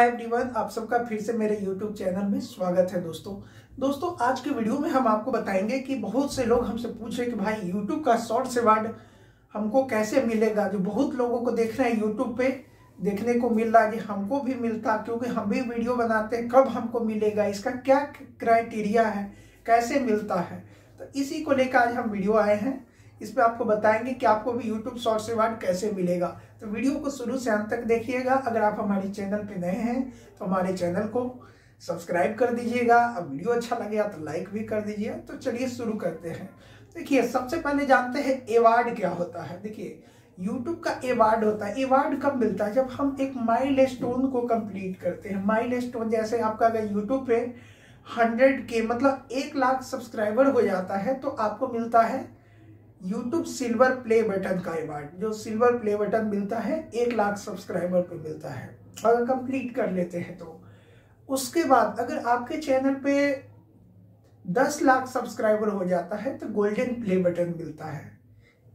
Everyone आप सबका फिर से मेरे YouTube चैनल में स्वागत है दोस्तों। दोस्तों, आज के वीडियो में हम आपको बताएँगे कि बहुत से लोग हमसे पूछ रहे कि भाई, YouTube का शॉर्ट अवार्ड हमको कैसे मिलेगा? जो बहुत लोगों को देख रहे हैं YouTube पे, देखने को मिल रहा है कि हमको भी मिलता, क्योंकि हम भी वीडियो बनाते हैं, कब हमको मिलेगा? इसका क्या क्राइटेरिया है? कैसे मिलता है? तो इसी को लेकर आज हम वीडियो आए हैं। इस पर आपको बताएँगे कि आपको भी यूट्यूब शॉर्ट्स अवार्ड कैसे मिलेगा। तो वीडियो को शुरू से अंत तक देखिएगा। अगर आप हमारे चैनल पे नए हैं तो हमारे चैनल को सब्सक्राइब कर दीजिएगा। अब वीडियो अच्छा लगेगा तो लाइक भी कर दीजिए। तो चलिए शुरू करते हैं। देखिए, सबसे पहले जानते हैं एवार्ड क्या होता है। देखिए यूट्यूब का एवार्ड होता है। एवार्ड कब मिलता है? जब हम एक माइल स्टोन को कंप्लीट करते हैं। माइल स्टोन जैसे आपका अगर यूट्यूब पे हंड्रेड के मतलब एक लाख सब्सक्राइबर हो जाता है तो आपको मिलता है यूट्यूब सिल्वर प्ले बटन का अवार्ड जो सिल्वर प्ले बटन मिलता है, एक लाख सब्सक्राइबर पे मिलता है। अगर कंप्लीट कर लेते हैं तो। उसके बाद अगर आपके चैनल पे दस लाख सब्सक्राइबर हो जाता है तो गोल्डन प्ले बटन मिलता है।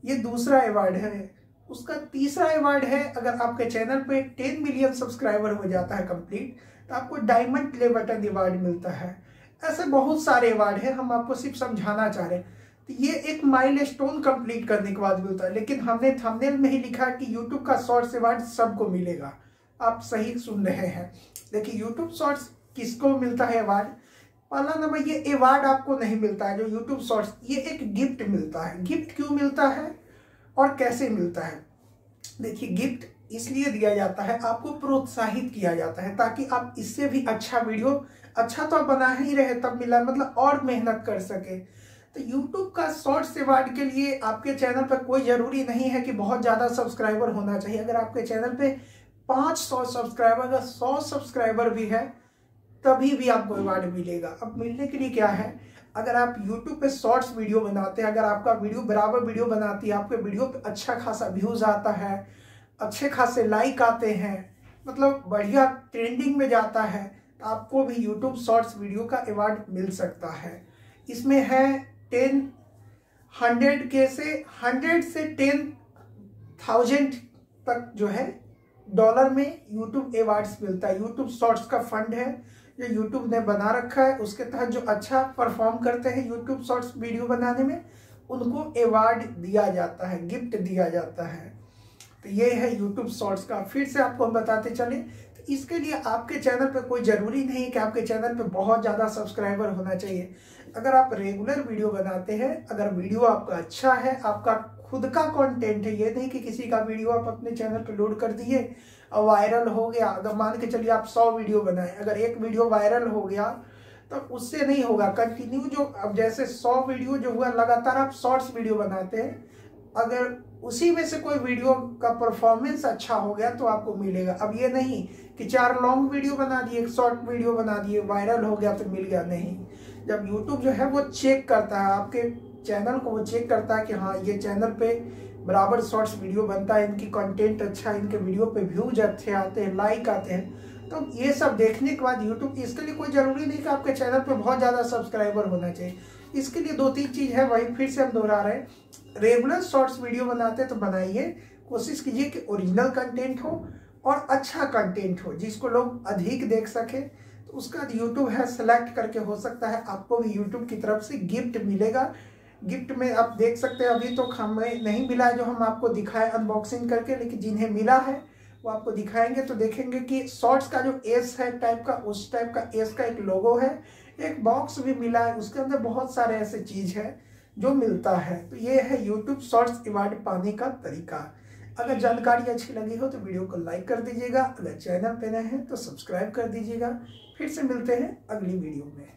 ये दूसरा अवार्ड है। उसका तीसरा अवार्ड है, अगर आपके चैनल पे टेन मिलियन सब्सक्राइबर हो जाता है कंप्लीट तो आपको डायमंड प्ले बटन अवार्ड मिलता है। ऐसे बहुत सारे अवार्ड है, हम आपको सिर्फ़ समझाना चाह रहे हैं। तो ये एक माइल स्टोन कंप्लीट करने के बाद मिलता है। लेकिन हमने थंबनेल में ही लिखा कि यूट्यूब का शॉर्ट्स अवार्ड सबको मिलेगा। आप सही सुन रहे हैं। देखिए यूट्यूब शॉर्ट्स किसको मिलता है अवार्ड पहला नंबर, ये अवार्ड आपको नहीं मिलता है। जो यूट्यूब शॉर्ट्स ये एक गिफ्ट मिलता है। गिफ्ट क्यों मिलता है और कैसे मिलता है? देखिए गिफ्ट इसलिए दिया जाता है, आपको प्रोत्साहित किया जाता है ताकि आप इससे भी अच्छा वीडियो अच्छा तो बना ही रहे, तब मिला मतलब और मेहनत कर सके। तो YouTube का शॉर्ट्स अवार्ड के लिए आपके चैनल पर कोई ज़रूरी नहीं है कि बहुत ज़्यादा सब्सक्राइबर होना चाहिए। अगर आपके चैनल पे 500 सब्सक्राइबर, अगर 100 सब्सक्राइबर भी है, तभी भी आपको अवार्ड मिलेगा। अब मिलने के लिए क्या है? अगर आप YouTube पे शॉर्ट्स वीडियो बनाते हैं, अगर आपका वीडियो बराबर वीडियो बनाती है, आपके वीडियो पे अच्छा खासा व्यूज़ आता है, अच्छे खासे लाइक आते हैं मतलब बढ़िया ट्रेंडिंग में जाता है तो आपको भी यूट्यूब शॉर्ट्स वीडियो का अवार्ड मिल सकता है। इसमें है टेन हंड्रेड के से हंड्रेड से टेन थाउज़ेंड तक जो है डॉलर में यूट्यूब अवार्ड्स मिलता है। यूट्यूब शॉर्ट्स का फंड है, जो यूट्यूब ने बना रखा है। उसके तहत जो अच्छा परफॉर्म करते हैं यूट्यूब शॉर्ट्स वीडियो बनाने में, उनको अवार्ड दिया जाता है गिफ्ट दिया जाता है। तो ये है यूट्यूब शॉर्ट्स का। फिर से आपको हम बताते चले इसके लिए आपके चैनल पे कोई ज़रूरी नहीं कि आपके चैनल पे बहुत ज़्यादा सब्सक्राइबर होना चाहिए। अगर आप रेगुलर वीडियो बनाते हैं, अगर वीडियो आपका अच्छा है, आपका खुद का कंटेंट है, ये नहीं कि किसी का वीडियो आप अपने चैनल पर लोड कर दिए और वायरल हो गया, अगर मान के चलिए आप सौ वीडियो बनाए, अगर एक वीडियो वायरल हो गया तो उससे नहीं होगा। कंटिन्यू जो, अब जैसे सौ वीडियो जो हुआ, लगातार आप शॉर्ट्स वीडियो बनाते हैं अगर उसी में से कोई वीडियो का परफॉर्मेंस अच्छा हो गया तो आपको मिलेगा। अब ये नहीं कि चार लॉन्ग वीडियो बना दिए, एक शॉर्ट वीडियो बना दिए वायरल हो गया तो मिल गया। नहीं। जब यूट्यूब जो है वो चेक करता है, आपके चैनल को वो चेक करता है कि हाँ ये चैनल पे बराबर शॉर्ट्स वीडियो बनता है, इनकी कंटेंट अच्छा है, इनके वीडियो पे व्यूज़ अच्छे आते हैं लाइक आते हैं। तो ये सब देखने के बाद यूट्यूब इसके लिए कोई ज़रूरी नहीं कि आपके चैनल पे बहुत ज़्यादा सब्सक्राइबर होना चाहिए। इसके लिए दो तीन चीज़ है, वही फिर से हम दोहरा रहे हैं। रेगुलर शॉर्ट्स वीडियो बनाते हैं तो बनाइए। कोशिश कीजिए कि ओरिजिनल कंटेंट हो और अच्छा कंटेंट हो, जिसको लोग अधिक देख सकें। तो उसका यूट्यूब है सेलेक्ट करके हो सकता है। आपको भी यूट्यूब की तरफ़ से गिफ्ट मिलेगा। गिफ्ट में आप देख सकते हैं, अभी तो हमें नहीं मिला है जो हम आपको दिखाए अनबॉक्सिंग करके, लेकिन जिन्हें मिला है, वो आपको दिखाएँगे। तो देखेंगे कि शॉर्ट्स का जो एस है टाइप का, उस टाइप का एस का एक लोगो है। एक बॉक्स भी मिला है उसके अंदर बहुत सारे ऐसे चीज़ है जो मिलता है। तो ये है यूट्यूब शॉर्ट्स अवार्ड पाने का तरीका। अगर जानकारी अच्छी लगी हो तो वीडियो को लाइक कर दीजिएगा। अगर चैनल पे नए हैं तो सब्सक्राइब कर दीजिएगा। फिर से मिलते हैं अगली वीडियो में।